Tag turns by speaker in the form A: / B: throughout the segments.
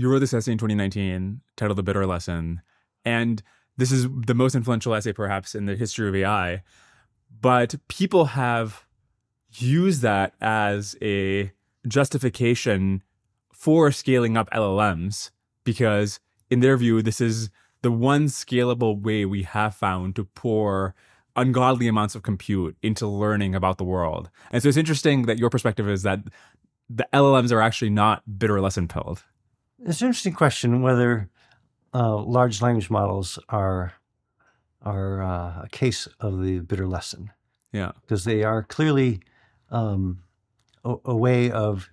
A: you wrote this essay in 2019 titled The Bitter Lesson. And this is the most influential essay, perhaps, in the history of AI. But people have used that as a justification for scaling up LLMs because, in their view, this is the one scalable way we have found to pour ungodly amounts of compute into learning about the world. And so it's interesting that your perspective is that the LLMs are actually not bitter lesson pilled.
B: It's an interesting question whether uh, large language models are are uh, a case of the bitter lesson.
A: Yeah,
B: because they are clearly um, a, a, way of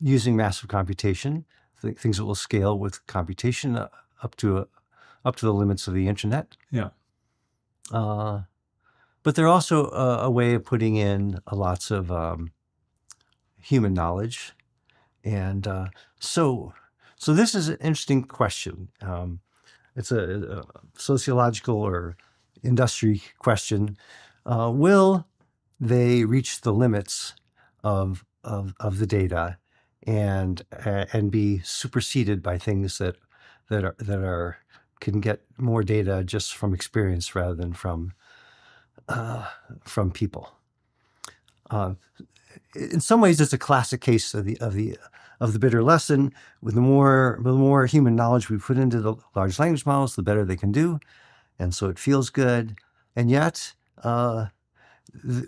B: using massive computation, th- things that will scale with computation uh, up to a, up to the limits of the internet.
A: Yeah.
B: Uh, but they're also a, a, way of putting in lots of um, human knowledge, and uh, so so this is an interesting question. Um, it's a, a, sociological or industry question. Uh, will they reach the limits of, of, of the data and and be superseded by things that that are that are can get more data just from experience rather than from uh, from people. Uh, in some ways, it's a classic case of the of the of the bitter lesson. With the more the more human knowledge we put into the large language models, the better they can do, and so it feels good. And yet, uh,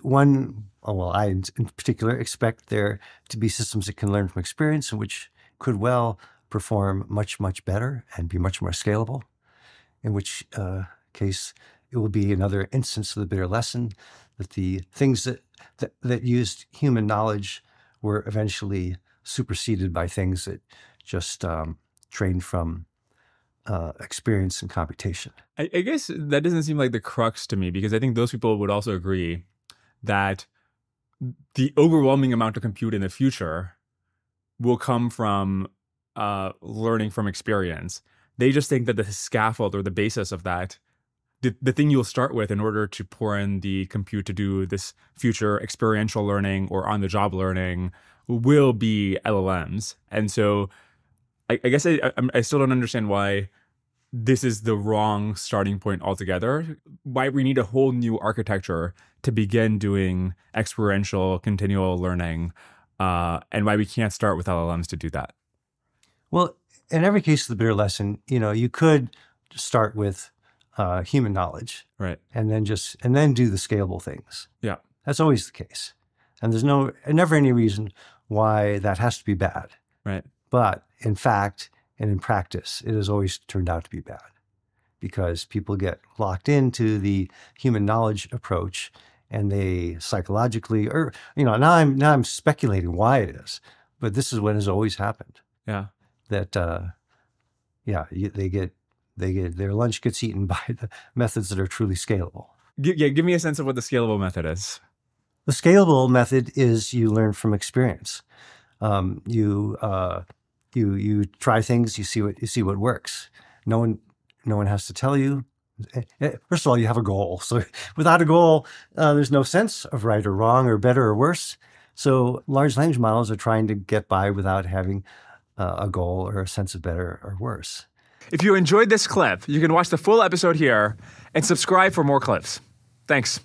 B: one oh, well, I in particular expect there to be systems that can learn from experience, and which could well perform much much better and be much more scalable. In which uh, case, it will be another instance of the bitter lesson that the things that, that, that used human knowledge were eventually superseded by things that just um, trained from uh, experience and computation.
A: I, I, guess that doesn't seem like the crux to me because I think those people would also agree that the overwhelming amount of compute in the future will come from uh, learning from experience. They just think that the scaffold or the basis of that the, the thing you'll start with in order to pour in the compute to do this future experiential learning or on the job learning will be LLMs. And so I, I guess I, I, still don't understand why this is the wrong starting point altogether. Why we need a whole new architecture to begin doing experiential continual learning, uh, and why we can't start with LLMs to do that.
B: Well, in every case of the bitter lesson, you know, you could start with uh, human knowledge,
A: right?
B: And then just and then do the scalable things.
A: Yeah,
B: that's always the case. And there's no never any reason why that has to be bad,
A: right?
B: But in fact and in practice, it has always turned out to be bad because people get locked into the human knowledge approach and they psychologically or you know now i'm now i'm speculating why it is but this is what has always happened
A: yeah
B: that uh yeah they get they get their lunch gets eaten by the methods that are truly scalable.
A: Yeah, give me a sense of what the scalable method is.
B: The scalable method is you learn from experience. Um, you uh, you you try things, you see what you see what works. No one no one has to tell you. Eh, eh, first of all, you have a goal. So without a goal, uh, there's no sense of right or wrong or better or worse. So large language models are trying to get by without having uh, a goal or a sense of better or worse.
A: If you enjoyed this clip, you can watch the full episode here and subscribe for more clips. Thanks.